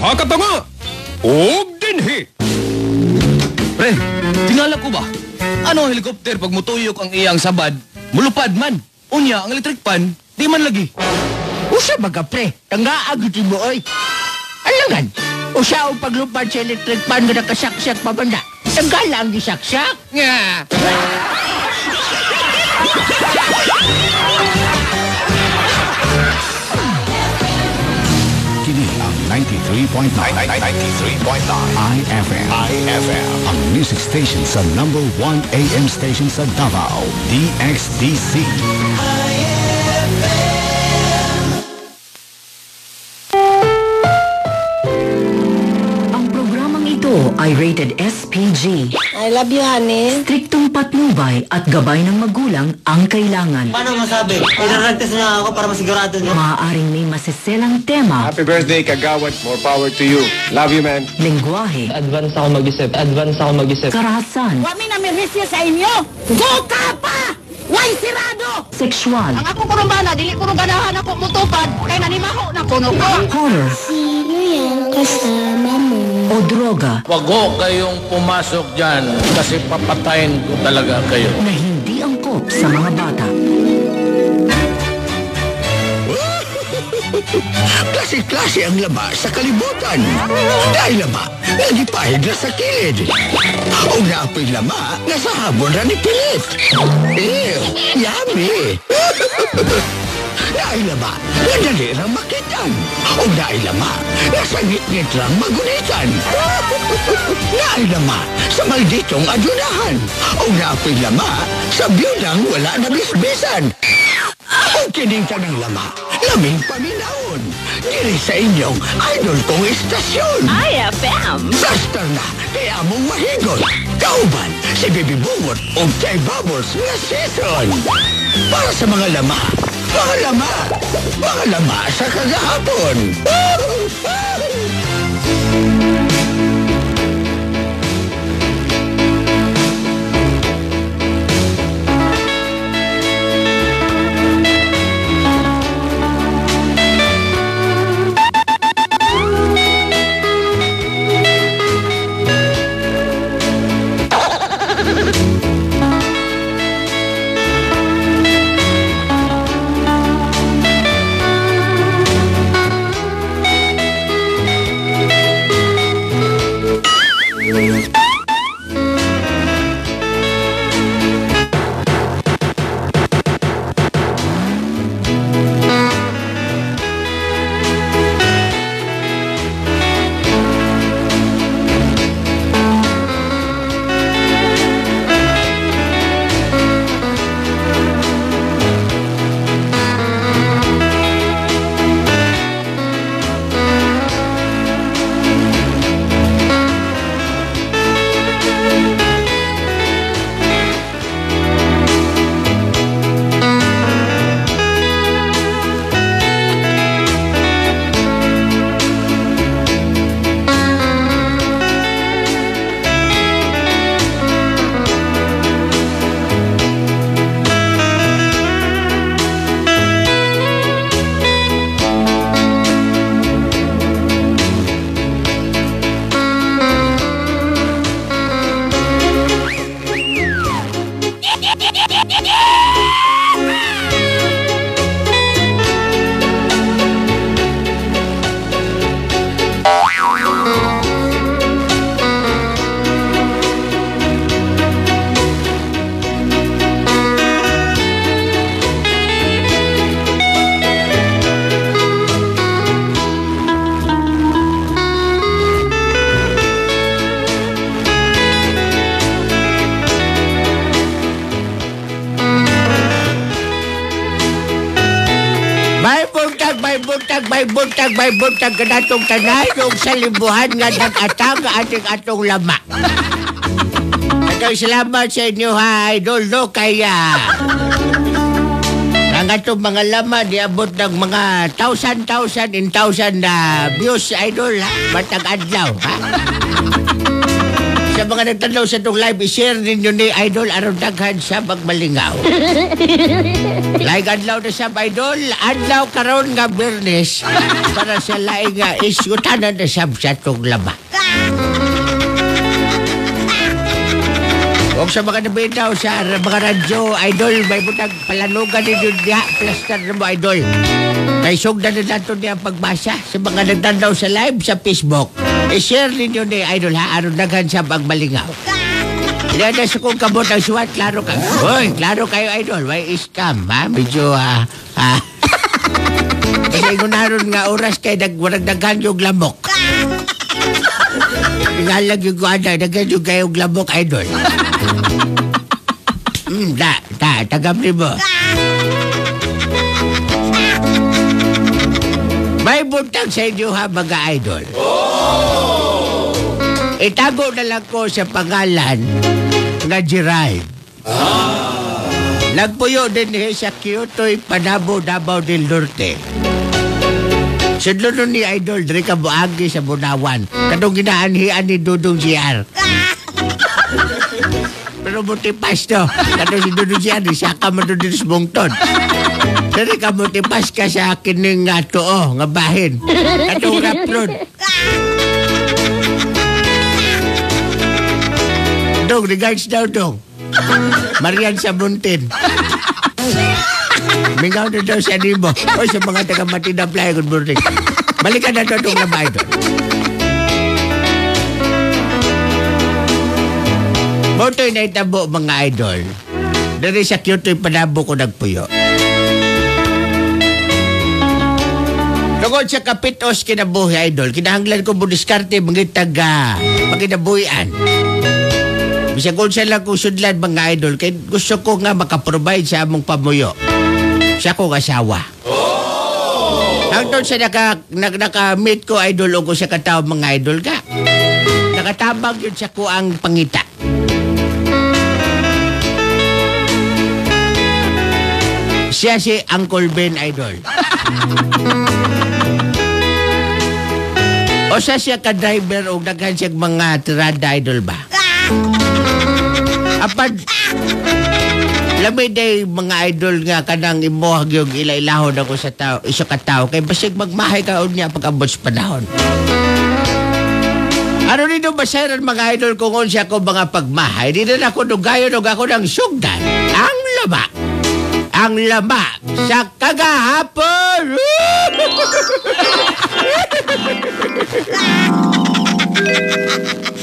Duha ka tanga! Og dinhi! Pre, tingala ko ba? Ano ang helikopter pag mutuyok ang iyang sabad? Mulupad man. Unya, ang electric pan, di man lagi. Usa baga pre, tangaag iti mo oy. Alangan, usa ang paglupad sa electric pan nga nakasaksak pa banda. Tanggala ang gisaksak. Nga! Kini 93.9 93.9 IFM IFM Ang music station sa number 1 AM station sa Davao DXDC Ang ay rated SPG. I love you, honey. Striktong patnubay at gabay ng magulang ang kailangan. Paano masabi? Pinaragtas na ako para masigurado nyo. Maaaring may masiselang tema, Happy birthday, Kagawad. More power to you. Love you, man. lengguwahe, Advance ako mag-isip. Advance ako mag-isip. karahasan, Wami na mirisya sa inyo. Go ka pa! Way sirado! sexual, Ang ako kurumbana, dili ko ganahan ako mutupad. Kaya nanimaho na kuno ko. horror, Sino yan kasama mo? O droga Wag ho kayong pumasok dyan kasi papatayin ko talaga kayo. na hindi angkop sa mga bata. Klase-klase ang laba sa kalibutan. Dahil laba, nagipahid na sa kilid. O naapoy lama, nasa habon ra ni Pilit. Ew, yummy. Dahil lama, nadali rang makitan. O dahil lama, nasa ngit-ngit rang magunitan. Dahil lama, sa malditong adunahan. O naapoy lama, sa biyudang wala na bisbisan. Ang kining tanang lama, laming paminaon. Diri sa inyong idol kong istasyon. IFM. Basta na, kaya mong mahigot. Kauban, si Bibi Bungot o kay Bubbles nga season. Para sa mga lama, mga lama, mga lama sa kagahapon. May may buntag, may buntag ka natong tanan yung sa libuhan nga nag-atang ating atong lama. Nagay salamat sa inyo ha, idol, no? Kaya... Ang atong mga lama, niabot ng mga thousand, thousand, in thousand na views, idol, ha? Matag adlaw, ha? Sa mga nagtanaw sa itong live, i-share ninyo ni Idol aron daghan sa magmalingaw. Like adlaw na sa Idol, adlaw karon nga Bernes para sa laing nga isyutanan na sab sa itong laba. O sa mga nabitaw sa mga radyo, Idol, may butang palanugan ninyo diha, plaster na mo, Idol. Kay sugdan na nato niya pagbasa sa mga nagtanaw sa live sa Facebook. I-share ninyo ni Idol ha, aron daghan sa magmalingaw. Ilada sa kong kabot ang suwat, klaro ka. Hoy, klaro kayo, Idol. May scam, ha? Medyo, ha? ha? Kasi kung naroon nga oras kay nag daghan yung lamok. Tingalag yung kuwada, daghan yung kayong lamok, Idol. Hmm, da, da, tagam mo. May buntag sa inyo ha, mga idol. Itago na lang ko sa pangalan nga Jiray. Nagpuyo din eh sa Kyoto'y Panabo, Davao del Norte. Sudlo nun ni Idol, diri ka buagi sa Bunawan. Kanong ginaanhian ni Dudong GR. Pero mutipas to. Kanong si Dudong GR, siya ka man doon dito sa bungtod. Dari ka mutipas ka sa kining nga tuo, nga bahin. Kanong raplod. Dong, regards daw, Dong. Marian Sabuntin. Mingaw na daw siya ni. O sa mga taga Matina Playa, good morning. Balikan na daw itong labay doon. Moto'y na itabo mga idol. Dari sa yung panabo ko nagpuyo. Tungkol sa kapitos kinabuhi idol, kinahanglan ko mo diskarte mga taga pagkinabuhian. Bisa kung siya lang kung sudlan mga idol, kay gusto ko nga makaprovide sa among pamuyo. Sa akong asawa. Hangtod sa naka, naka, naka-meet ko idol o ko sa katao mga idol ka. Nakatabang yun sa ko ang pangita. Siya si Uncle Ben Idol. o siya siya ka-driver o daghan siya mga tirada idol ba? Apad, lamay day mga idol nga kanang imuhag yung ilailahon ako sa tao, isa ka tao. Kay basig magmahay ka niya pag abot sa panahon. Ano nito basaran mga idol kung unsa ko mga pagmahay? Di na ako dugayon og ako ng sugdan. Ang lama. Ang lama sa kagahapon.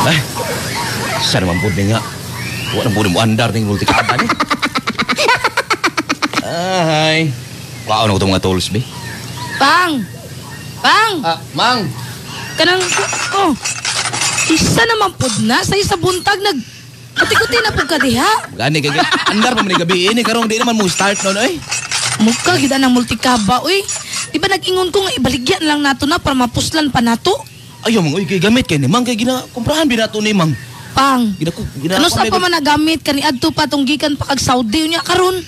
Ay, sa naman po nga. Wala po mo andar ng multikada ni. Ay, kaon ako itong mga tools, be. Pang! Pang! Ah, mang! Kanang, oh, isa naman pod na sa isa buntag nag, kuti-kuti na po ka diha. Gani kay andar pa man gabi ini karong di naman mo start noon oy. Mukha gida ng multikaba, uy. Di ba nag-ingon ko nga ibaligyan lang nato na para mapuslan pa nato? Ayaw mang oy kay gamit kay ni mang kay gina kumprahan binato ni mang. Pang, Gina gina ano sa pa man nagamit kani adto pa tong gikan pa kag Saudi unya karon.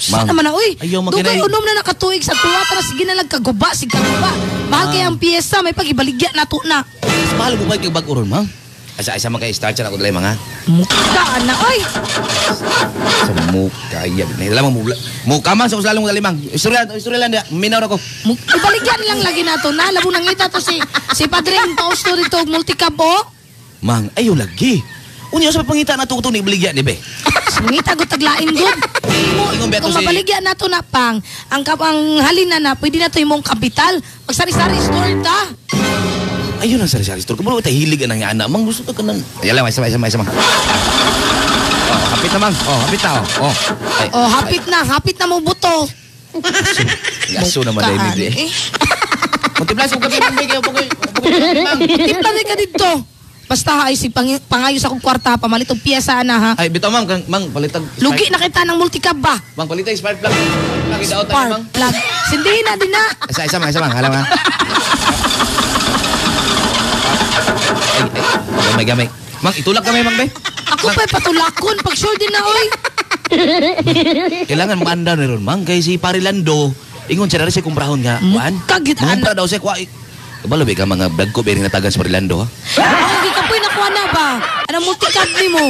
Sa naman na, uy. ayaw Dugay unom na nakatuig sa tuwa para sige na lang kaguba, si kaguba. Mahal kaya ang piyesa, may pagibaligyan nato na. Mas mahal mo kay kay bag-oron mang. Asa isa man kay start siya ako dalay mga. Mukha na, uy. Sa muka iya ni lamang mo. Muka man sa usalang mo dalay mang. Istorya istorya lang dia. Minaw na ko. Mu- Ibaligyan lang lagi nato na. Labo nang ita to si, si Padre ang pausto rito, multicab oh. Mang, ayaw lagi. Unya sa pangita na tuto ni ibaligya ni be. Sungita ko taglain beto Kung mabaligyan nato na pang, ang kapang halina na, pwede na to imong kapital. Magsari-sari store ta. Ayun ang sari-sari store. Kung tayo hilig ang anak, mang gusto ka kanan. Ay, alam, isa, isa, isa, mang. Oh, hapit na, mang. Oh, hapit na, oh. Oh, ay, Oh, hapit na, hapit na mo buto. gaso naman dahil hindi. kayo pugoy. Mang. Timpla na ka dito. Basta ay si pang, pangayos akong kwarta, pamalit og piyesa na ha. Ay, bitaw mang, kang- mang palitag. Lugi na kita ng multicab ba? Mang palitag spark plug. Spark plug. Sindihin na din na. Isa, isa isa mang. Halam nga. Ay, ay. Gamay, gamay. Mang, itulak kami, mang, bay. Ako pa'y patulakon pag sure din na oy. Kailangan manda na ron, mang. Kay si Parilando, ingon siya na rin siya kumprahon nga. Kuan? Kagit Mangumpra daw siya, kuha. Kabalo, ka mga vlog ko, bering natagan sa Parilando, ha? Ang di ka po'y nakuha na ba? Anong multicab ni mo?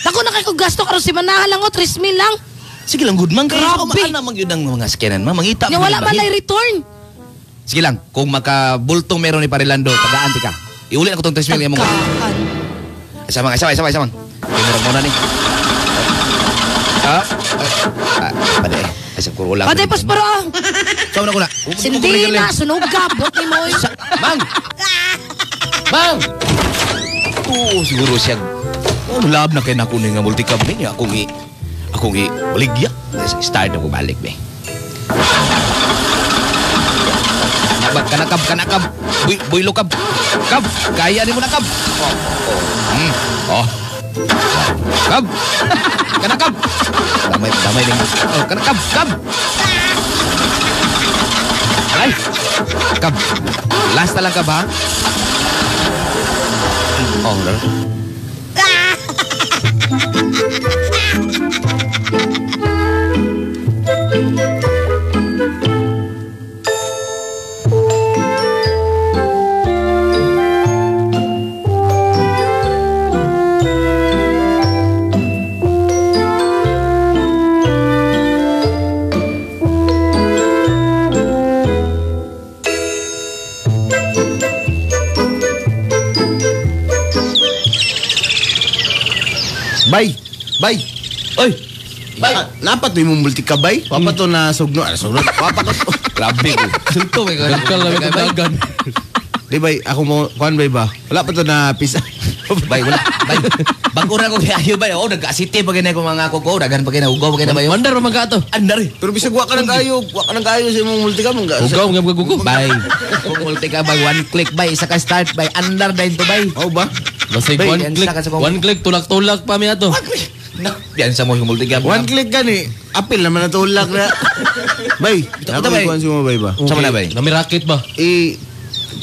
Dako na kay ko gasto karon si manahan lang o 3 mil lang. Sige lang, good man. Kaya ako maana mag yun ang mga scanan, ma. Mangita. Nya wala man lay return. Sige lang, kung makabultong meron ni Parilando, tagaan ka. Iulit ako tong 3 million mo. Isa mang, isa mang, isa mang, isa mang. Pinurag muna ni. Ah, ah, pade. Isa ko ulang. Patay pasparo. ah. Sawa na ko na. Sindi na sunog gabot ni mo. Sa, mang! Mang! Oo, siguro siya. Oh, lab na kayo na kunin nga multicam niya. Akong i... Akong i... Baligya. Start ako balik, be. Kanakab, kanakab, kanakab. Buy, buy lo kab. Kab, kaya ni mo na kab. Hmm. Oh. Kab. Kanakab. Damay, damay din. Oh, kanakab, kab. Ay. Kab. Last kab, ha? Oh, lalo. Bay. Oy! Bay! Ah, napat mo multi ka bay? Papa to na sugno, ah, sugno. Papa ko. Grabe ko. Sulto, may. Nagkal na may kadagan. Di bay, ako mo kuan bay ba? Wala pa to na pisa. Bay, wala. Bay, bago na ko kaya bay. Oh, nagka-city pa ganyan ko mga ako ko. Dagan pa ganyan, ugaw pa ganyan ba yun? Mandar pa magato. Andar eh. Pero bisag wa ka nang kayo, wa ka nang kayo sa imong multi ka Ugaw nga gugu. Bay, kung multi ka bay, one click bay, isa ka start bay, andar dahil to bay. Oh ba? Basta Bay, one click. One click, tulak-tulak pa mi ato. No, yan sa mo yung multi ka. One click ka ni. Apil naman na tulak na. bay, ito, ako bay. kuan si mo bay ba? Sama na bay. Nami racket ba? Eh,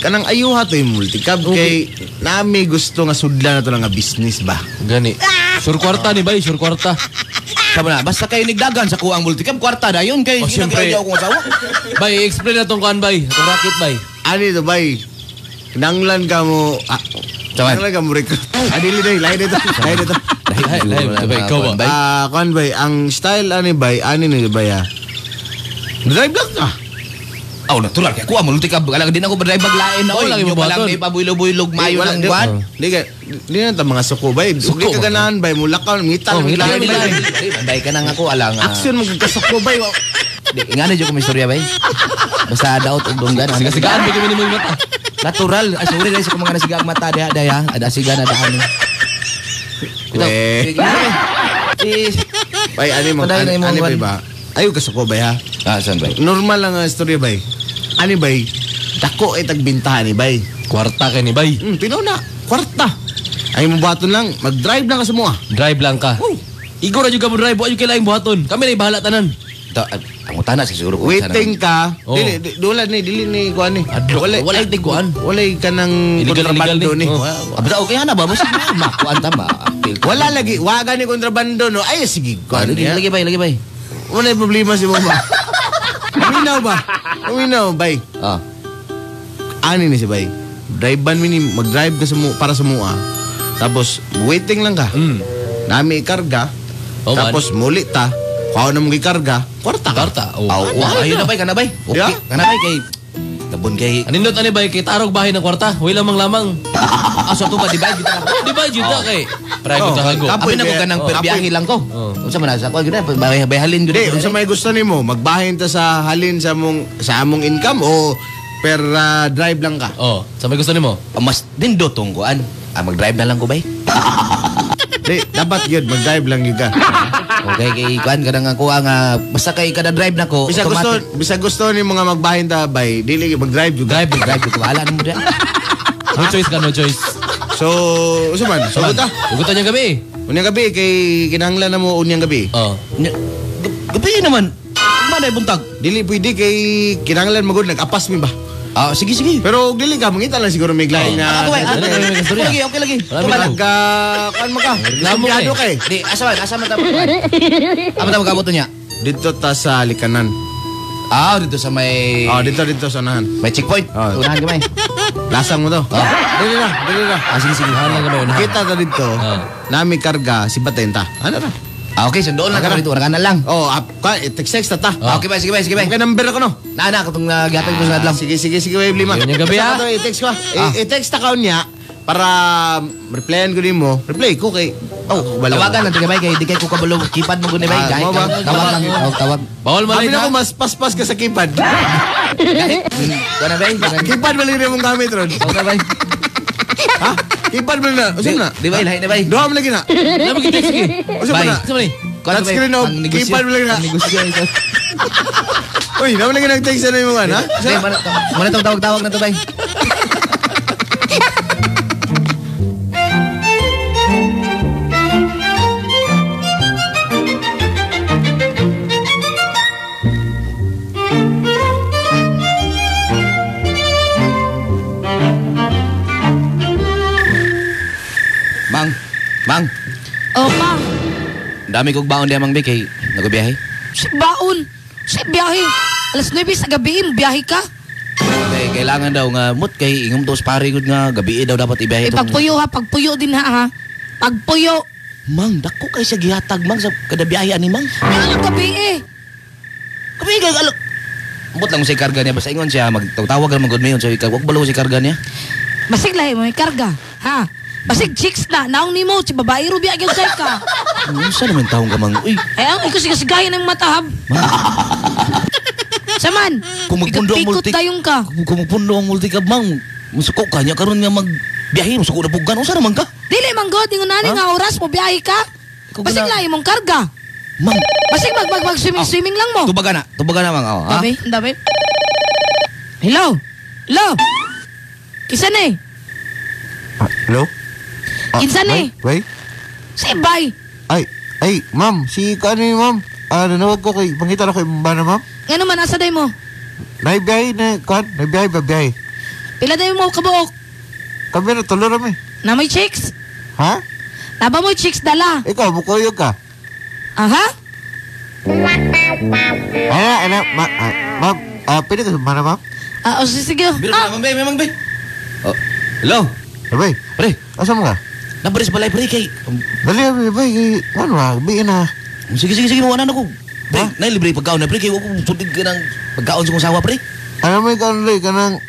kanang ayuha to yung multicab kay nami gusto nga sudlan na to nga business ba? Gani. Sure kwarta ni bay, sure kwarta. Sama na, basta kayo nigdagan sa kuang multicam, kwarta na yun. Kay, Oh, siyempre. akong asawa. Bay, explain na tong kuan bay. Atong racket bay. Ani to bay? Nanglan ka mo, ah, nanglan ka mo recruit. Ah, dili dili, lain dito, lain dito. Lahi, lahi, bay, ikaw ba? Bay. Ah, kuan bay, ang style ani bay, ani ni bay ah. Drive lang ka. Oh, natural. Kaya kuha, multicam. Kala din ako ba-drive maglain na. Oo, Oy, lagi Inyo mo pa lang, baton. may pabuylo-buylog, mayo Wala, ng di- buwan. Di ka, di na ta mga suko bay. Suko Suko ka ba? ganahan bay, mulakaw, ngita Oh, lang ngita ngita lang, bay. Banday ka nang ako, alang. ah. Action mo kasuko bay. Di- Nga na dyan ko may istorya ba eh? Basta daot og dunggan. Siga-sigaan bigyan mo ni mo yung mata. Natural. Ay, sorry guys, kung mga nasigang mata diha daya. Ada siga na daan. Sige. Eh, Bay, ani mo, Paday na ani, yung ani mga bay wan. ba? Ayaw kasuko bay ha. Ah, saan ba? Normal lang ang istorya bay. Ani bay, dako ay tagbintahan ni bay. Kwarta kay ni bay. Hmm, tinaw na, kwarta. Ay mo baton lang, mag-drive lang ka sa mga. Drive lang ka. Igo ra juga mo drive, yung kailangan buhaton. Kami na bahala tanan. Ah, ang utana siguro kung saan Waiting ka, Oh. dili, di- dula ni, dili ni, kuhan ni. Adlo, walay tiguan. Walay ka ng Illegal, kontrabando illegal ni. ni. Oh. Ah, basta okay na ba? Basta makuan tama. Appeal. Wala lagi, waga ni kontrabando no. Ay, sige, niya. lagi ba? Lagi ba? Wala problema si mama. Uminaw ba? Uminaw, bay. Ah. Ani ni si bay. Drive ban mini, mag-drive ka sa mu, para sa mua. Tapos, waiting lang ka. Mm. Nami ikarga. Oh, tapos, muli ta. Kung ano mong ikarga, kwarta ka. Kwarta. Oh. Oh, wow, ayun na ba? Kana ba? Okay. Yeah. Kana ba? Kay, tabon kay, Anindot ani bay kay tarog bahay ng kwarta. Way lamang lamang. aso to ba? Di ba? Di ba? Oh, di juta kay? Private Oh, oh, hago. kap- Apoy na ko kanang oh, perbiyahe lang ko. Oh. Unsa man na sa ko gyud bay bayhalin gyud. Hindi, kung sa may gusto ni mo, magbahin ta sa halin sa mong, sa among income o per ah, drive lang ka. Oh, sa may gusto nimo? mas dindo tong kuan. Ah, mag-drive na lang ko bay. Di, dapat yun, mag-drive lang yun ka. Okay, kay kuan kada nga ko nga basta kay kada drive na ko. Bisa gusto, bisa gusto ni mga magbahin ta bay, dili mag-drive jud. drive, drive ko wala nimo dia. No choice ka, no choice. So, usa man, sugot ta. Ugutan niya gabi. Unyang gabi kay kinahanglan na mo unyang gabi. Oh. Nya- g- Gabi naman. Mana buntag? Dili pwede kay kinahanglan magud nag-apas mi ba. Ah, sige sige. Pero dili ka mangita lang siguro may glaing na. Ako ba? Wala, Okay lagi, okay lagi. Tuman. Nag kan mo ka. Reklamo ka eh. Di, asa man, asa man tamo. Amo tamo kabot niya. Dito ta sa likanan. Ah, dito sa may Oh, dito dito sa unahan. may checkpoint. Oh. Unahan gamay. Lasang mo to. Dili na, dili na. Ah, sige sige. Hala ka ba yun? Kita ta dito. Ah. Nami karga si Batenta. Ano na? Ah, okay, sundoon lang kami dito. Rakanan lang. Oh, ap ka text text ta. Ah, okay ba, sige ba, sige ba. Okay, number ako no. Na na katong nagihatag ko sa adlaw. Sige, sige, sige, wave lima. Yun yung gabi, Basta ah. ka to, I-text ko. ah. Ah. I- I-text ta kaon niya para replyan ko nimo. Reply ko kay Oh, bala. Tawagan lang tigabay kay di kay ko kabalo kipad mo guni bay. Ah, mo ba? ka. Tawag lang, tawag tawag. Bawal malay na na. ko mas paspas ka sa keypad. Gahi. Kana bay. keypad ba lang mong gamit ron? Na bay. ha? Keypad ba na? Usin na? Di bay, lahi na bay. Duha mo lagi na. Wala magkita, sige. Ba Bay. na? Sa mali. Touch screen off. Keypad mo lang na. Uy, naman lagi nag-text na yung mga? Di, mana mana tawag tawag tawag na to bay. Dami kog baon di mang bay kay nagabiyahe. Si baon. Si biyahe. Alas 9 sa gabi, biyahe ka. Kay kailangan daw nga mut kay ingom to sa pare gud nga gabi daw dapat ibiyahe Eh, pagpuyo ha, pagpuyo din ha, ha. Pagpuyo. Mang, dako kay sa gihatag mang sa kada biyahe ani mang. Ano gabi eh? Kami kay alo. Mut lang si karga niya basta ingon siya magtawag lang magud mayon so ikaw wag balo si karga niya. Basig lahi mo, may karga. Ha? Basig chicks na, naong ni mo, si babae rubi kay ka. Ano sa naman taong ka mang uy. Eh, ang ikaw siya sigaya ng matahab. Saman, Kung magpundo ang multi tayong ka. Kung kung magpundo ang multi ka mang musuko ka niya karon nga mag biyahe musuko na pugan unsa naman ka? Dili man god, ingon nani Ha? nga oras mo biyahe ka. Ikaw Basig gana- lahi mong karga. Mang, Basig mag mag mag swimming swimming lang mo. tubaga na, tubaga na mang oh, ha? Dabe, dabe. Hello? Hello? Kisa ni? Hello? Kinsa ni? Bay? Si Bay. Ay, ay, ma'am, si kaano yung ma'am? Ah, nanawag ko kay, pangita na kay Mbana, ma'am? Ngano man asa day mo? Naibiyahe na, kan? Naibiyahe ba biyahe? Pila day mo kabuok? Kami na, tulo rami. Na may chicks? Ha? Naba mo chicks dala. Ikaw, mukuyog ka. Aha? Ano, ano, ma, ah, ma'am, ah, pwede ka sa Mbana, ma'am? Ah, o sige. Biro Ah, na mang bay. Oh, hello. Sabay, Pre, asa mo ka? Nabaris balay pre kay. Dali, abay, abay, kay, ano, biin na. Sige sige sige mo ana ko. Pre, na libre pagkaon na pre kay wag ko sutig ka ng pagkaon sa kong sawa pre. Ano mo ikaw, Loy, kanang,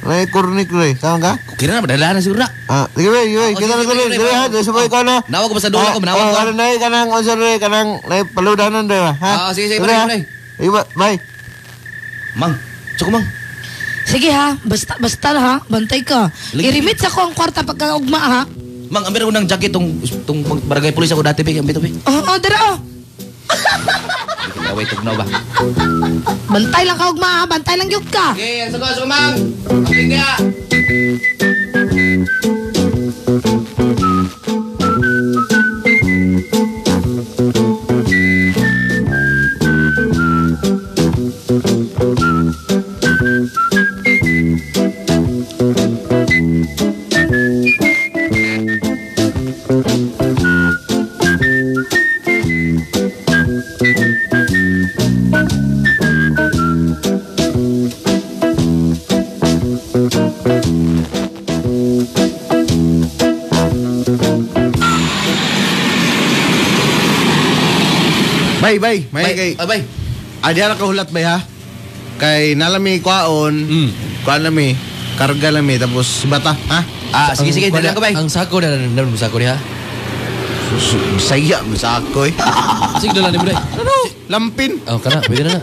Nay, kurnik, Loy, tama ka? Kira na madala na siguro na. Ah, sige, bay, bay, Oh, kita na sige, tuloy, sige, sige, ha, sige. sabay ka na. Nawag ko ba sa dula ko, manawag oh, ko. Kanang, nay, kanang, unsa, Loy, kanang, nay, paludanan, Loy, ha? Ah, sige, sige, Sige, pre, ha? pre. Sige, ba- bye. Mang, tsaka mang. sige ha. Basta, basta ha. Bantay ka. I-remit sa ko ang kwarta pagka ugma ha. Mang, ambil ko ng jacket tong tong barangay pulis ako dati pe, ambil to pe. Oh, oh, dara oh. Away tugnaw ba. Bantay lang ka ugma. Bantay lang yun ka. Okay, ang sagot sa mang. Kay, ah, bay. adi na kahulat bay, ha? Kay nalami kwaon, Mm. kuan lami, karga lami, tapos bata, ha? Ah, sige sige, dali lang ko bay. Ang sako na naman mo sako niya. Saya, masako eh. Sige na lang ni mo dai. Ano? Lampin. Oh, kana, pwede na na.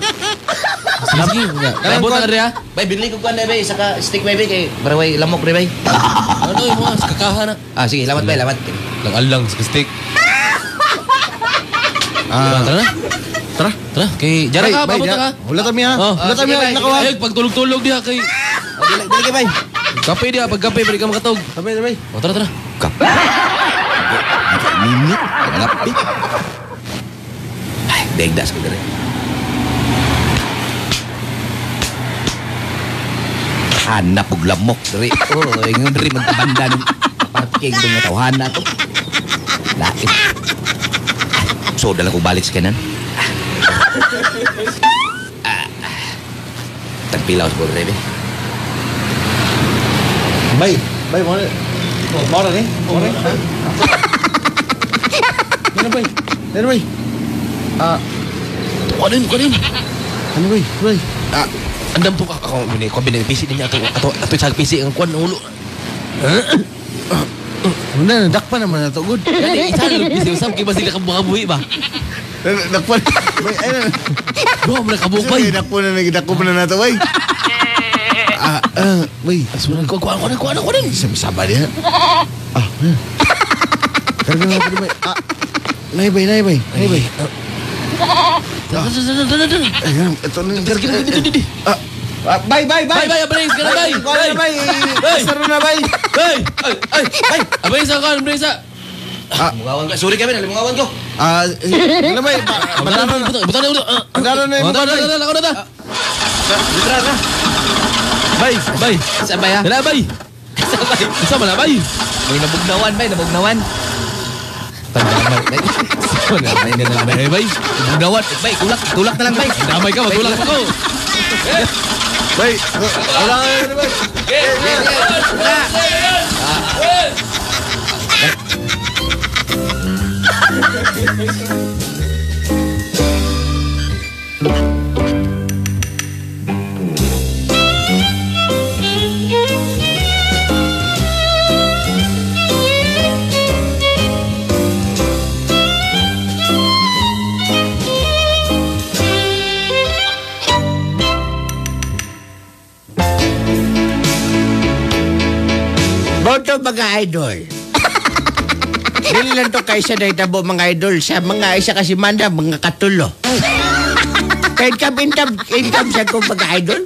Sige, sige. Labot na rin ha. Bay, binili ko kuan na bay, saka stick bay bay kay baraway lamok re bay. Ano yung mga kakaha na. Ah, sige, lamat bay, lamat. Lang alang sa stick. Ah, Tara na. Tara. Tara. Kay Jara Bay, ka, bay, papunta ka. Wala kami ha. Oh. Wala kami ha. bay, Nakawa. Ay, pagtulog-tulog diha kay... Dili, dili kay bay. Kape diha, pag kape, balik ka makatog. Sabay, sabay. O, tara, tara. Kape. Minit. Ngapi. Ay, degdas ko dali. Hanap og lamok diri. Oh, ingon diri magkabanda ng parking dong tawhana to. Lain. So, dala ko balik sa kanan. Ah. Tagpilaw sa diri. Bay, bay, mo na. Mo na ni. Mo na. Ano bay? Ano bay? Ah, Kunin, kunin. ano bay? Bay. Ah, andam po ka. Ako, bini, ko binipisi niya ato. Ato, ato sa pisi ang kwan ng ulo. Muna, nadakpan naman na to. Good. Dali, isa na pisi. Usap kay ba sila kabuhabuhi ba? Dakpan. Bay, ayun. Duha mo na kabuh, Bay, bay. dakpan na nagdakpan na na to, bay. Ah, ah, bay. Asunan ko, kuha, kuha, kuha, kuha. Sabar ya. Ah, hmm. Karga nga pa bay. Ah, nay bay, nay bay, nay bay. Tara, tara, tara, tara, tara. Ayan, ito na yung Dito, dito, dito, dito. Ah, ah, bay, bay, bay. Bay, bay, abray, ka na, bay. Kuha na, bay. Bay. Saro na, bay. Bay! Ay, ay, ay! Abay sa kan, abay sa. Ah, Mungawan ka. Sorry kami, nalimungawan ko. ah, ano bay? Ba- Bandaro na. Buto na ulo. Bandaro na tara, tara, ako na ta. Tara, tara. Bay, bay. Sabay ha. Dala, bay. Sabay. Isa man na, bay. May nabugnawan, bay, nabugnawan. Pandamay, bay. Pandamay na lang, bay. Bay, bay. Nabugnawan. Bay, tulak, tulak na lang, bay. Damay ka, matulak pa ko. Bay, wala ka na, bay. Boto mga idol. Dili lang to kaysa na itabo mga idol sa mga isa kasi manda mga katulo. Kaya income, income, sa ko mga idol.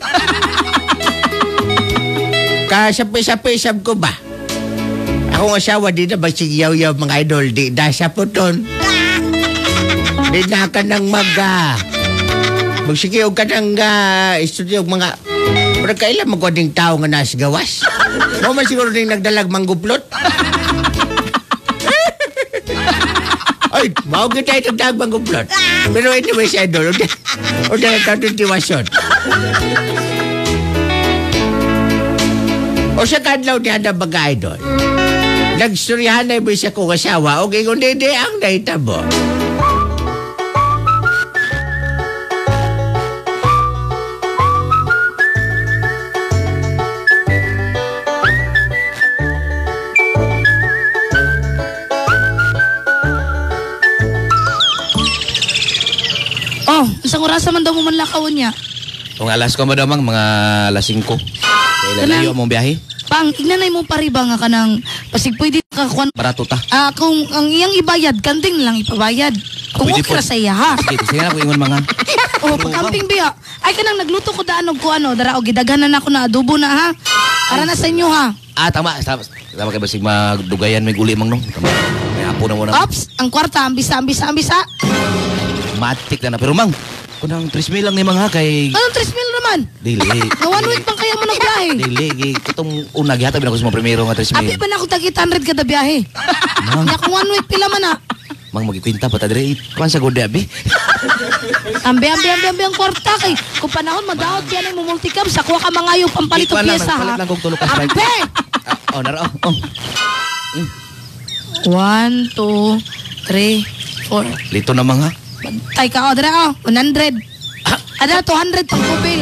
Kasapi-sapi-sab ko ba? Ako ang asawa di na magsigyaw-yaw mga idol. Di dasa po ton. Di na ka nang mag... Uh, magsigiyaw ka ng uh, estudyo mga... Pero kailan magwading tao nga nasa gawas? Mo man siguro rin nagdalag mangguplot. Ay, mao kita ito dag mangguplot. Pero anyway, si Idol, o dahil ito itong tiwasyon. O sa kadlaw niya na mga idol, nagstoryahan na iba siya kong asawa o ingon hindi ang naitabo. Isang oras man daw mo man lakawon niya. Kung alas ko mo daw mang, mga alas 5. Kaya layo mong biyahe. Pang, ignanay mo pariba nga ka ng pasig pwede ka kuan. Barato ta. Ah, kung ang iyang ibayad, kanting lang ipabayad. Kung Pwede okay ra sa iya, ha? Sige, sige na ko ingon mga. Oh, pagkamping biya. Ay kanang nagluto ko daan og ko ano, dara og gidaghanan ako na adobo na ha. Para na sa inyo ha. Ah, tama. Tama, tama kayo basig magdugayan may guli mang nung. Tama. May hapo na muna. Ops, ang kwarta ambisa ambisa ambisa. Matik na na. Pero mang, kunang 3 mil lang ni mga kay... Anong 3 mil naman? Dili. Nga one week pang kaya mo nagbiyahe. Dili. gi- Itong una, gihatag na ako sa mga primero nga 3 Abi ba na ako tag 800 kada biyahe? Mang, Nya kung one week pila man na. mang magikwinta pa ta dire. Kuan sa gode abi. Ambe ambe ambe ambe ang kwarta kay kung panahon madawat yan ay mumulticam sa kuha ka mangayo pampalit og Ikuan lang, pyesa ha. nagpalit lang kog tulo ka Sprite. Ambe. Ah, oh, naro. Oh. One, two, three, four. Lito na mga. Tay ka, o, dara, o, 100. Ada, 200 pang kubil.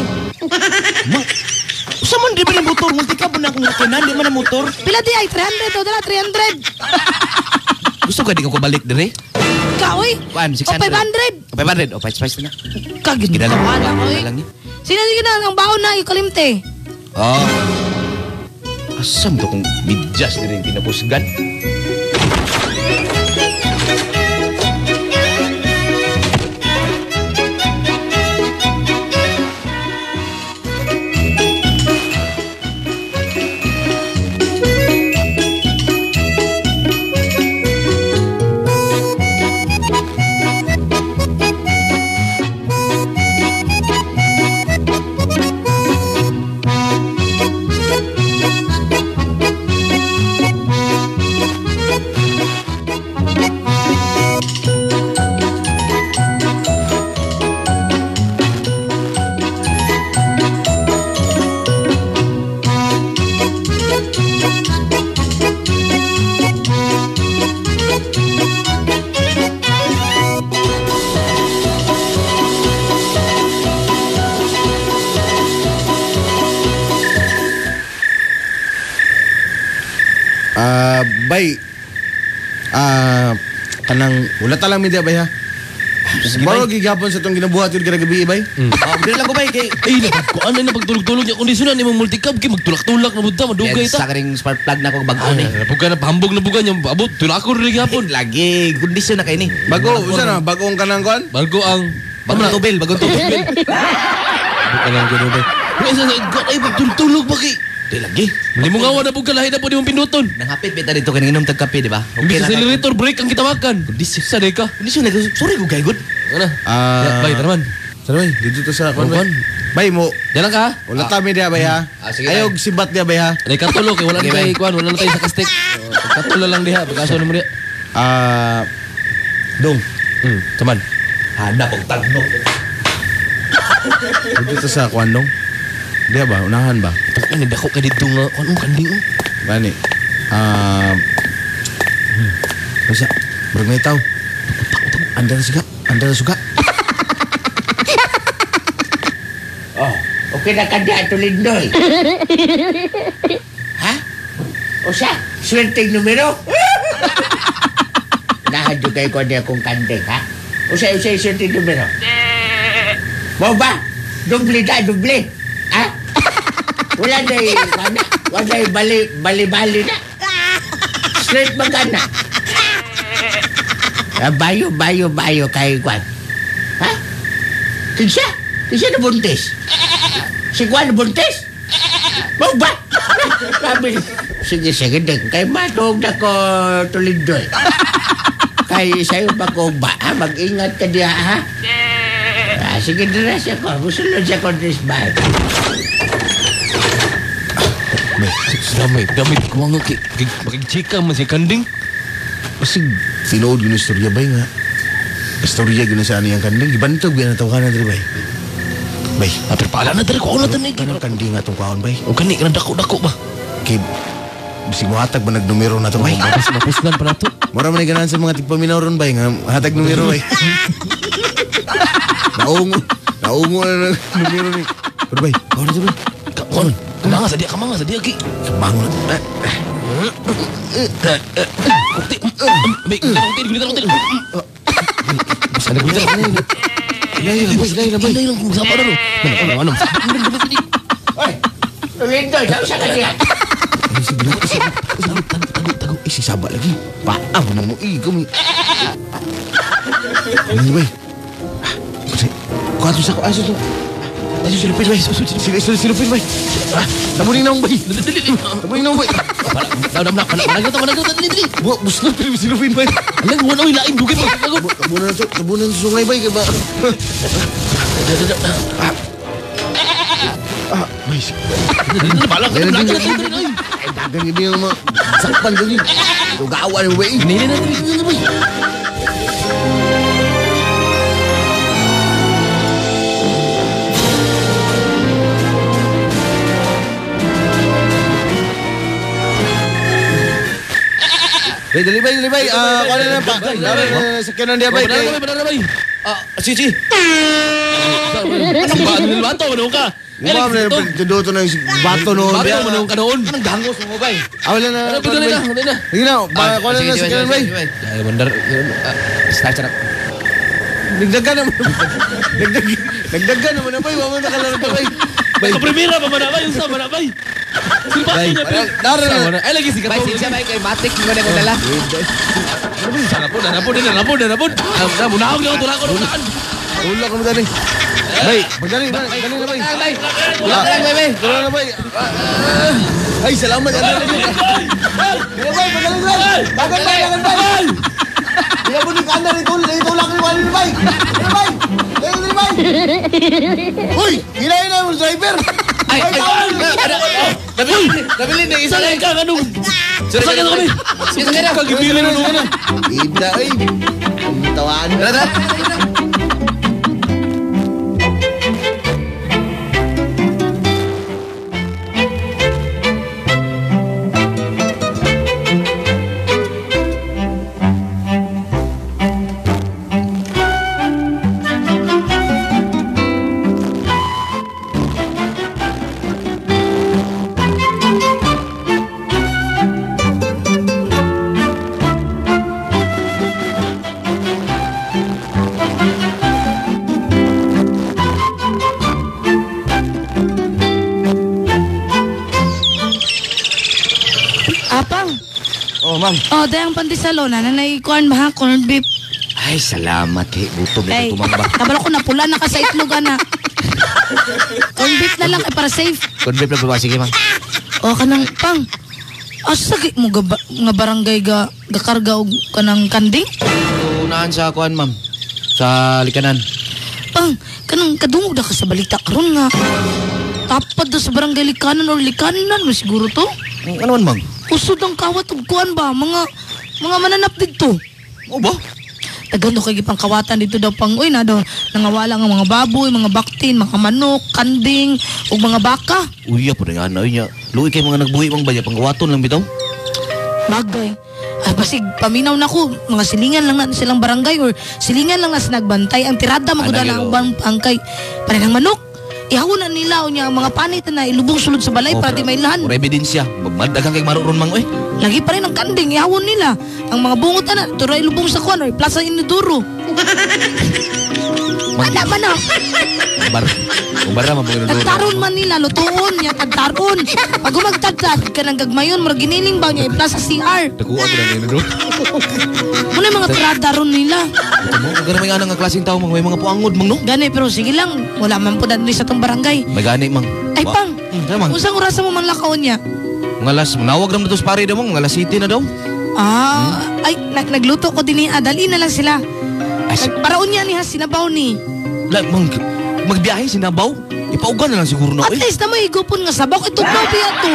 Sa man di ba na motor? Multi ka ba na akong nakinan? Di man na motor? Pila di ay, 300, o, dara, 300. Gusto ka di ko balik dire? Ka, oy. Kuan, O, 600. 500. O, 500. O, 5 na. Kagin mo, lang. Gidala lang ni. Sino di na, ang baon na, ikalimte. Oh. Asam to kung midjas dire yung pinapusgan? Ta lang media bay ha. Baro gigapon sa tong ginabuhat yun gabi bay. Ah, dili lang ko bay kay eh ko ano na pagtulog-tulog niya kondisyonan imong multicab kay magtulak-tulak na budta madugay Yan, ta. sa karing spark plug na ko bago ni. Ah, Nabuga na pahambog na buga niya abot tulakon rin gapon. Lagi, kondisyon na kayo ni. Bago, usa na, bagong kanang kuan? Bago ang Bago na tubel, bagong tubel. Buka lang gano'n ba? Wala sa God ay pagtulog ba kay? Di lagi. Hindi mo nga wala po kalahin na po di mong pinuton. Nangapit bita dito kaning inom tagkape, di ba? Hindi sa na kayo. accelerator brake ang kitawakan. Kondisyon sa ka. Kondisyon na. Sorry ko, gay good. Ano? Ah, Bay, taraman. Bay, dito to sa. Kuan. bay. Mo, Diyan lang ka. wala ta media bay ha. Ah, sige, Ayog sibat dia bay ha. Ay katulo kay wala na tayo kuan, wala na tayo sa kastik. Katulo lang diha pagkaso mo diha. Ah, dong. Hmm, taman. Hanap ang tagno. Dito to sa kuan dong. Dia ba, unahan ba? Ano dako ka dito nga anong kanding oh. Bani. Ah, hmm. Basta, barang may tao. Anda na suga, anda na suga. Oh, okay na ka diya tulindoy. ha? O siya, swerteng numero. Nahadyo kayo ko niya kung kandeng, ha? O siya, o siya, swerteng numero. Mau ba? Duble na, duble. Wala na eh, wala, wala eh, bali, bali-bali na. Straight magana. Ah, bayo, bayo, bayo kay Kwan. Ha? Kinsa? Kinsa na buntis? Si Kwan na buntis? Mau ba? Sabi, sige, sige, ding. Kay matog na ko tulindoy. Kay sa'yo ba ko ba? Ha? Mag-ingat ka diya, ha? Ah, sige, dira siya ko. Musulod siya ko this bag. May damay, damay ko nga kay makigchika man si kanding. Kasi tinuod yun istorya bay nga. Istorya yun sa ano yung kanding. Ibantog yan ang tawakan na diri bay. Bay, pero pala na tari ko na kanang kanding nga itong kaon bay. O kani kana dako-dako ba? Kay, bisig mo hatag ba nagnumero na to bay? Mapus mapusnan pa na to. Mura man ganahan sa mga tigpaminaw ron bay nga hatag numero bay. naungo, naungo na numero ni. Pero bay, kaon na. Kaon. Kamanga sa dia, kamanga sa dia ki. Bangon na. Ukti. May ukti, gulita ukti. Bisa na gulita. Ilay lang bay, ilay lang bay. Ilay lang kung sapa na no. Ano, ano, ano. Oy, tulindoy, saan siya ka diya? Ay, sige na. Tago, tago, tago, tago. Eh, si Saba lagi. Paaw na mo. Eh, kami. Ano bay? Ah, Kasi, kuha to sa ko. Aso to. Aso silupin bay. Sila, sila, silupin bay. Ah, tamunin na akong bay. Tamunin na akong bay. Daw dam nak, mana kita mana kita dili dili. Buwa, buslo, pero silupin bay. Alang wala oy lain dugay pa kagot. Tabunan sa, tabunan sa sungay bay. Kaya ba? Ah, bay. Balang Kaya na din. ka na. Ay, dagan yun yung mga sakpan ko yun. Tugawan yung bay. Ini na Bay, dali bay, dali bay. Ah, kuha na na pa. Dali, sakyanan dia bay. Benar bay, benar bay. Ah, si si. Si ba ano bato ano ka? Mo na yung tinduto na yung bato noon. Bato bay. mo nung kanoon. Anong gangos mo bay? Ah, wala na. Ano pito na, pito na. Sige na, ba, kuha na na sakyanan bay. Ay, bandar. Start sarap. Nagdagan naman. Nagdag, nagdagan naman na bay. Wala mo nakalaro ka bay. Bay, Ka primera pa man bay, sa man bay. Silpato niya bay. Na. Ay lagi si Bay, Kato. siya bay, kay Matik, mo na ko dala. Sana po, na po, na po, na po. Na munahog na tulak ko dali. Bay, magdali na. Dali na bay. Bay, wala ka lang, bay, bay. Wala na bay. Ah, Ay, salamat. Ano? Dali bay, magaling bay. Bagan bay, bagan bay. Na po ni Kander. Lang ni Wally ni bay. Dali bay. Dali dali bay. Uy, hinayin na yung driver. Ay, ay, Nabili, nabili na isa lang ka kanong. Sa kanya kami. Isa ka na. Kagibili na nung. Ida, ay. Tawaan na. Oh, ma'am. Oh, dayang pandesalo na nanay kuan ba ha? corned beef. Ay, salamat eh. Na Ay, ito, ma'am ba? kabalo ko na pula na ka sa itlog ana. corned beef na lang kay para safe. Convip na ba? Sige, ma'am. O kanang pang. Asa gay mo ga, nga barangay ga gakarga og kanang kanding? Unahan sa kuan, ma'am. Sa likanan. Pang, kanang kadungog na ka sa balita karon nga. Tapad na sa barangay likanan or likanan mo siguro to. Ano man, ma'am? Usod ang kawat ug kuan ba mga mga mananap dito. O ba? Tagando kay gipang kawatan dito daw pang uy na daw nangawala nga mga baboy, mga baktin, mga manok, kanding ug mga baka. Uy, na nga na niya. Luwi kay mga nagbuhi mang baya. Panggawaton lang bitaw. Bagay. Ay basig paminaw na ko mga silingan lang na silang barangay or silingan lang na sa nagbantay ang tirada maguda na ang Lilo? bang angkay para ng manok. Ihawon na nila o niya ang mga panit na ilubong sulod sa balay para di may lahan. Pura ebidensya. Magdagang kay maroon mang, uy. Lagi pa rin ang kanding, ihawon nila. Ang mga bungot na, turay lubong sa kwan or plaza iniduro. Ada man na. Bar. Umbara, ma'am. Panginoon. Tagtaron man nila, lutuon niya, tagtaron. Pag umagtagtag ka ng gagmayon, marginiling ba niya, i-plaza CR. Nakuha ko ngayon, bro. Muna yung mga tirada ron nila. Ganang may anang klaseng tao, mang. May mga puangod, mang, no? Gani, pero sige lang. Wala man po na sa tong barangay. May gani, mang. Ay, pang. Hmm. Usang orasan mo man lakaon niya. Mga alas, nawag naman ito sa pare daw, mang. Mga alas city na daw. Ah, ay, nag nagluto ko din Adali na lang sila. Ay, si- Nagparaon niya ni ha, sinabaw ni. La, mang, magbiyahe, sinabaw. Ipaugan na lang siguro na, At uy. least na may igupon nga sabak ito daw biya to.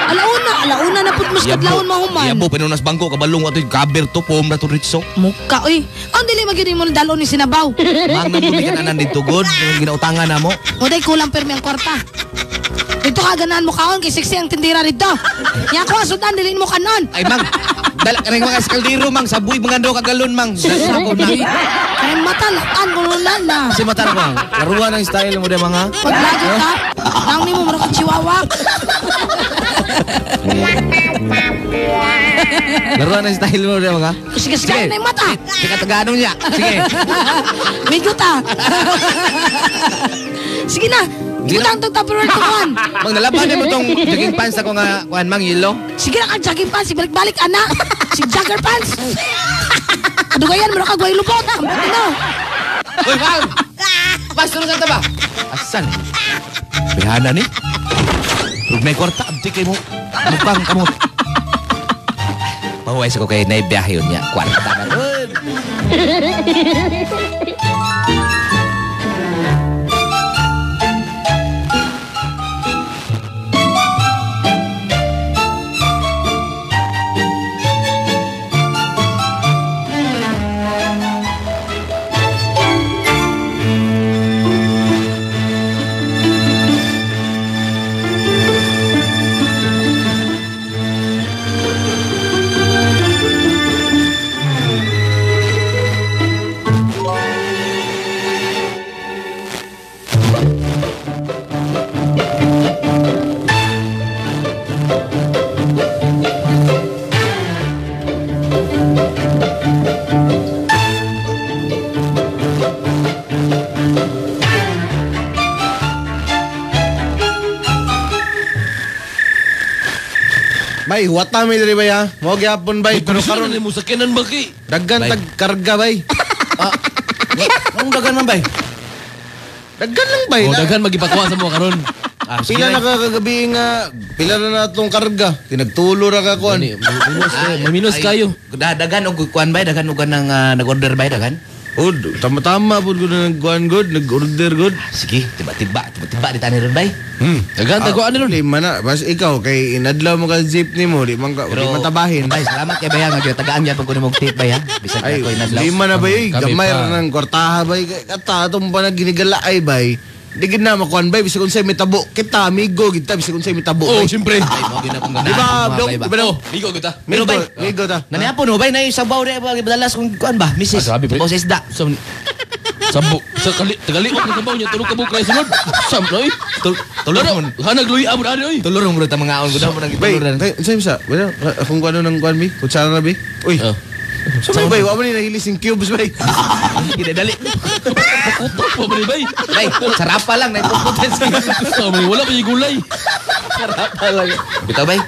Alauna, alauna na put mas kadlawon mahuman. Yabo, pinunas bangko, kabalong ato kaber to, pom na to ritso. Muka, uy. Ang dili magyud mo dalo ni sinabaw. Mang, nabuli ka na nandito, good. Yung ginautangan na mo. O day kulang permi ang kwarta. Dito ka mo kaon kay sexy ang tindira rito. Nya ko sudan dilin mo kanon. Ay, mang, dala ka ng mga eskaldero, mang. Sabuy mga do kagalon, mang. Sabo na. Kay mata lakan ko na. Kasi mata na, mang. Laruan ang style mo, de, mga. Paglagot ka, nimo mo kang chihuahua. Laruan ang style mo, de, mga. Sige, sige, yung mata. Sige, taganong niya. Sige. Migo ta. Sige na. Sige na ang tagtapurol to kuhan. Mang, nalaban mo tong jogging pants ako nga, kuhan, mang, yelo. Sige na kang jogging pants. Balik-balik, ana. Si jogger pants. Adugayan mo na kagway lubot. Ang buti na. Uy, mang! Mas, tulungan ta ba? Asan? Bihana ni. Huwag may kwarta, abdi kay mo. Mukhang kamot. Pahuwais ako kay naibiyahe yun niya. Kwarta ka ron. Na may diri bay ha? Mo gyapon bay, pero karon mo sa kanan ba kay? daggan tag karga bay. Ah, Anong dagan man, bay? Daggan lang bay. Oh, daghan magipakwa sa mo karon. Ah, Pila na. na kakagabi nga, pila na na itong karga. Tinagtulo ra ka kuan. Ani, minus, eh, maminos kayo. Da, dagan og kuan bay, dagan og nang uh, nag-order bay, dagan. Ud, tama-tama po ko na nagkuhan good, nag-order good. Sige, tiba-tiba, tiba-tiba di tani ron bay. Hmm. Daghan tago ano ron. Lima na. Bas ikaw, kay inadlaw mo ka jeepney mo, di man ka, di man tabahin. Bay, salamat kay bay nga tagaan gyapon ko nimog tip bay ha. Bisag ako inadlaw. lima na ba yun? Kami Gamay ra ng kwartaha ba yun? Kata, itong pa na ginigala ay ba Di gid na makuhan ba? Bisag unsay mitabo. Kita, amigo, kita, bisag unsay mitabo. Oh, bay. siyempre. Ay, mo gina kong Di ba, Dong? bay? Di ba, Dong? Oh, ligo kita. Pero bay, Migo ta. Naniapo no bay na sabaw di ba dalas kung kuan ba, Mrs. Ah, sabi, pre. Boses da. Sa sa sa kali tagali og sabaw niya tulog ka buk kay sunod. Sam noy. Tulor Ano? mo. Hanag luy abot ani oy. Tulor mo ta mga aon gudaw mo nang Bay, tay, unsay bisa? Wala, kung ano nang kuhan bi? Kutsara na bi? Uy, Oh. sa bay, bay, wa man ni nahilis yung cubes bay. Hindi dali. Kutok pa ba ni bay? Bay, sarap pa lang na ipuputin sa Sa may wala pa yung gulay. Sarap pa lang. Bitaw bay.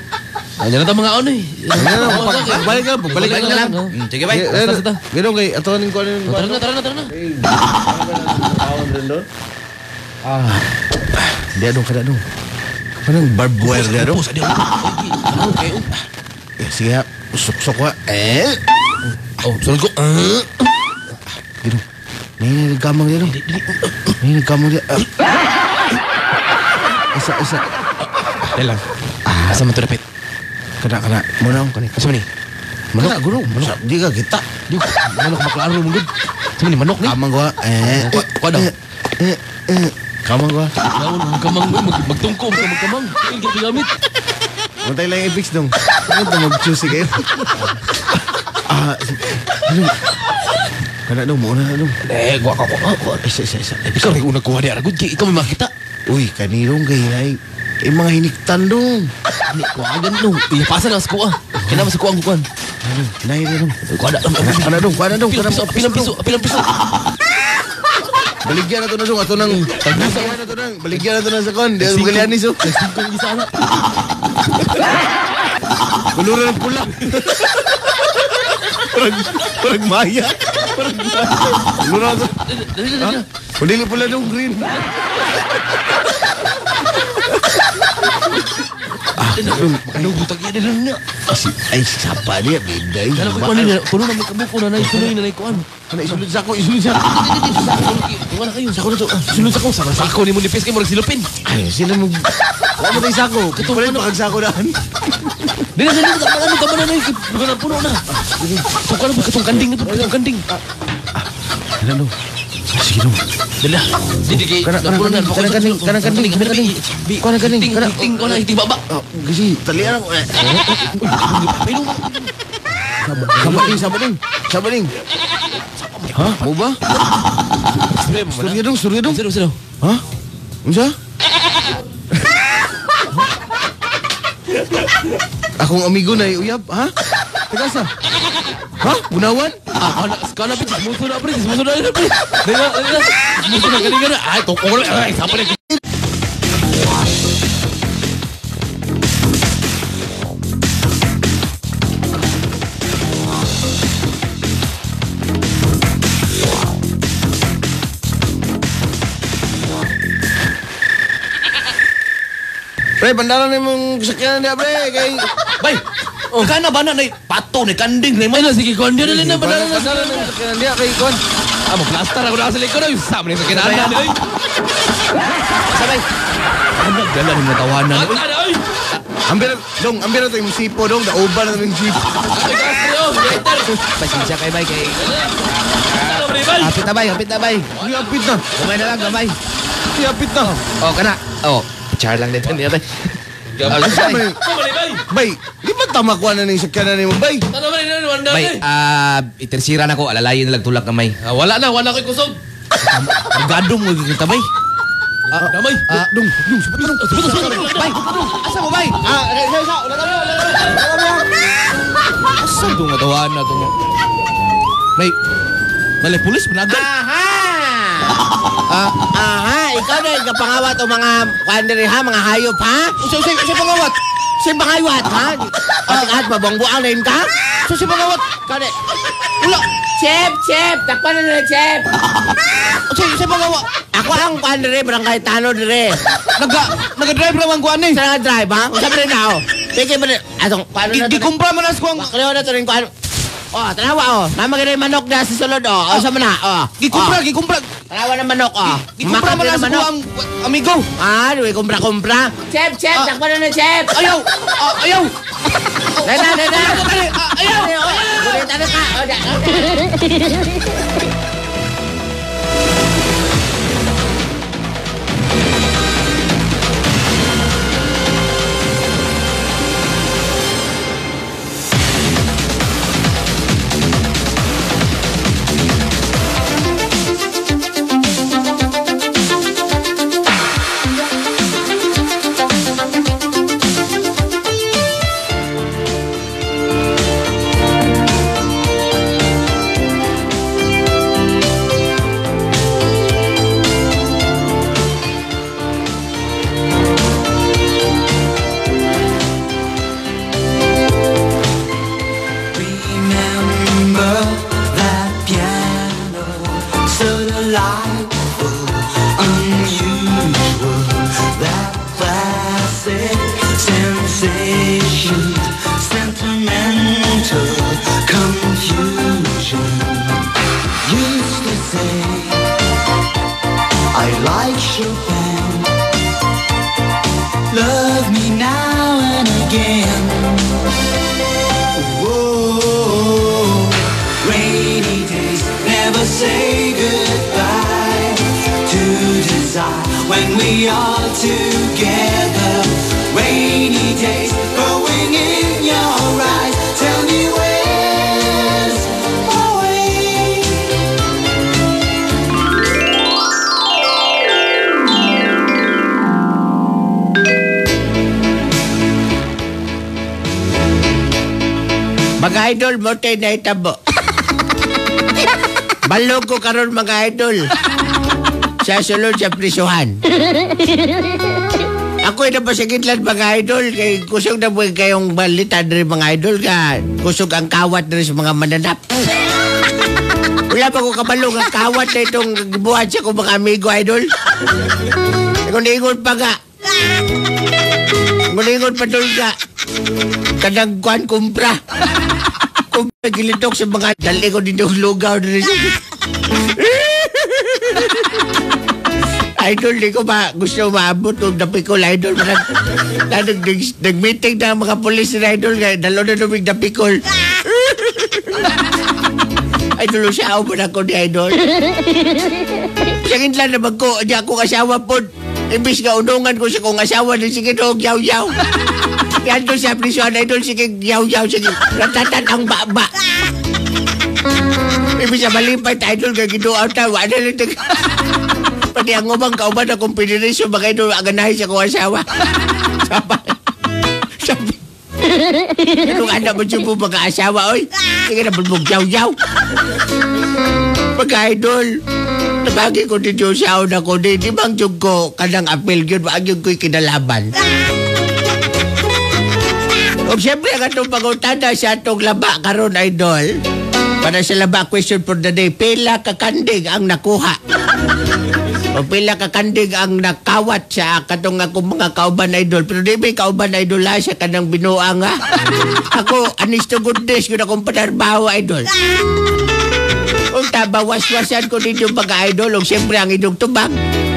Ano na ta mga ano eh. Ano na, pag- balik ka, balik ka na lang. Hmm, sige bay. Eh, Basta, basta. Gano'n kay, atonin ko ano yung Tara na, tara na, tara na. tawon rin doon. Ah, di ano ka na doon. Parang barbed wire di ano? Tapos, adi ako. Ano kayo? Eh, sige ha, usok-sok ka. Eh, Oh, sunod ko. Ah. Gino, may nagkamang di ano? May nagkamang di. Ah. Isa, isa. Dahil lang. Asa man to dapit? Kana, kana. Muna akong kanina. Asa man ni? Manok, guro. Manok. Di ka kita. Di ko. Manok maklaro mo gud. Asa man ni manok ni? Kamang ko ha. Eh, Kwa- kwa daw. eh, eh, eh. Kamang ko ha. Daon magkamang mo mag magtungko ka magkamang. Hindi ka gamit. Mantay lang yung fix dong. Ano ito mag-choosy kayo? Ah, ano? Kana dong, muna na dong. Eh, gwa ka ko. Isa, isa, isa. Ikaw rin unang kuha di aragod kay ikaw may makita. Uy, kanirong kay nay. Eh, mga hiniktan dong. Ni kuagan no. Iya pasa lang sa kuha. Kina mas kuha kuan. Ano, nay na dong. Kuha na. Kana dong, kana dong. Pilang piso, pilang piso, pilang piso. Baligyan na to na dong. Ato nang... Baligyan na to nang. Baligyan na to na sa kon. Di ako magalian ni so. Singkong isa na. Kulura ng pula. Parang, parang maya. Parang maya. Kulura na to. Dali dali dali. Kundi nga pula dong green. Ano butag yan dali na. Si, ay, sapa niya, biday. Dala ko kuan ni puno na may kabuko na nay tuloy na nay kuan. Ano, isulod sa ako, isulod sa ako. Wala kayo. Sako na to. Sunod sako. Sama sako ni mo nipis kay murag silupin. Ay, sila mag... Wala mo tayo sako. Kapalit pa kag sako daan. Dili dali dali. Ano tama na nay. Bukan na puno na. Tukar mo katong kanding na to. Katong kanding. Ano, no? Sige, no. Dali. Didi kay. Kana- kana- puno na. kana- kana- kanding, kana- kanding, kana- kanding. Bi. Kana- kanding, Ting kana- ting ko na iting baba. Oh, kasi, talian ako. Eh. Painom. Sabaling, sabaling. Sabaling. Ha? Mo ba? Surya dong, surya dong. Sino sino? Ha? Unsa? Akong amigo na uyab, ha? Teka sa? Ha? Bunawan? Ah, kana kana pit muso na pre, muso na pre. Dala dala. Muso na kani kana. Ay, to ko ay, sapa ni. Pre, bandaran na mong sakyanan niya, pre. Kay... Bay. Oh, kana ba na nay pato ni kanding ni man sige kon dia na ba na. Na mong sakyanan niya, kay Kon. Amo plaster ako na sa likod ay sapa ni sa kinana ni. Sabay. Ano dala ni mo tawanan. Ay, Ambir, dong, ambir na tayo yung sipo, dong. Nauban na tayo yung sipo. Pasensya kay bay kay. Apit na bay, apit na bay. Hindi, apit na. Gamay na lang, gamay. Hindi, apit na. Oh, kana. Oh, char lang dito niya bay. Sa bay. bay. Bay, di ba tama ko na yung sakyanan ni mo, bay? Ano ba ni wanda Bay, ah, itersiran ako, alalayin na lang tulak kamay. Wala na, wala ko'y kusog. Gadong mo yung tabay. Ah, damay. Ah, dong, dong, sabi dong. Bay, asa mo bay? Ah, eh, sa, sa, wala kami, wala kami. Asa itong natawan na itong... Bay, malay pulis, managal. Aha! Ah, Aha! Ikaw na yung kapangawat o mga kandiri ha, mga hayop ha? Usa usa usa pangawat. Si pangawat ha? At at mabangbuang na yun ka? Usa si pangawat. Kani? Ulo! Chef! Chef! Takpan na na, Chef! Usa usa pangawat. Ako ang kandiri, barangay Tano dire. Naga naga-drive lang ang kuan ni. Sa nga drive ha? Sabi rin ako. Piki ba rin? Atong, paano na Di kumpra man as kuang Bakliw na to rin ko ano. Oh, tanawa oh. Namagay manok na sa sulod oh. Oh, sa mana oh. gikumpra, Oh, gikumpra. Tanawa na manok oh. Gikumpra man manok. kuang amigo. Ah, duwi kumpra kumpra. Chef, chef, Ah. takpan na na chef. Ayaw. Ah, ayaw. Dada, dada. Ah, Ayaw. Ayaw. Ano ka? Oh, da. when tayo na itabo. Balog ko karon mga idol. Sa sulod sa prisuhan. Ako na ba sa gitlan mga idol? Kay kusog na po kayong balita dari mga idol ka. Kusog ang kawat dari sa mga mananap. Wala pa ko kabalo nga kawat na itong buhat siya ko mga amigo idol. Kung niingon pa nga. Kung niingon pa doon ka. Kuhan kumpra. Gilitok sa mga dali ko dito lugaw na rin. Idol, di ko ba gusto maabot o dapikol, idol. Nag, nag, nag, nag-meeting na ang mga polis na idol. Kaya dalo na numig dapikol. idol, siya ako na ko ni idol. Sakit lang naman ko, di ako asawa po. Imbis nga unungan ko siya kung asawa ni sige dog, yaw-yaw. Yan to siya, prisyon, idol, sige, yaw-yaw, sige. Ratatat ang baba. Ibig sa malipay, idol, kaya ginuaw ta, wala lang tag... Pati ang umang kauban akong pinirisyo, mga idol, aganahin siya kung asawa. Sabi, sabi, Anong anak mo siya po mga asawa, oy? Sige na, bulbog yaw-yaw. Mga idol, nabagi ko dito sa na ko, di, di bang jug ko kanang apel yun, wag yung ko'y kinalaban. O siyempre, ang atong pangutada sa atong laba karon idol, para sa laba question for the day, pila ka kandig ang nakuha? O pila ka kandig ang nakawat sa katong akong mga kauban idol. Pero di may kauban idol ha, siya kanang binuang ha. Ako, anis to goodness, yun akong panarbaho idol. Kung tabawas-wasan ko dito mga idol, o siyempre ang inyong tubang,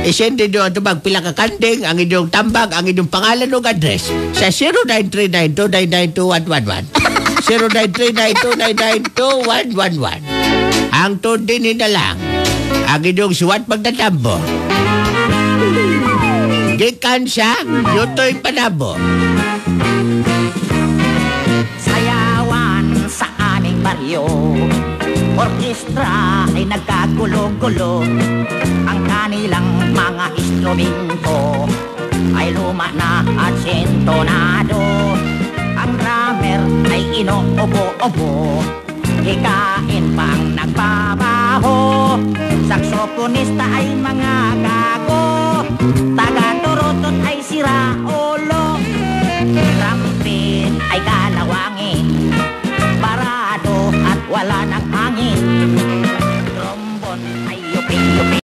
isend din ang tubang pila ka kanding, ang inyong tambag, ang inyong pangalan o address sa 0939-299-2111. 0939-299-2111. Ang tundin na lang, ang inyong suwat magtatambo. Gikan siya, yutoy panabo. Sayawan sa aming baryo Orkestra ay nagkagulo-gulo Ang kanilang mga instrumento Ay luma na at sintonado. Ang drummer ay inoobo-obo. Hikain pang nagbabaho. Saksoponista ay mga gago. Taga-turutot ay sira ulo. Trumpet ay kalawangin. Parado at wala nang 哎呦，哎呦。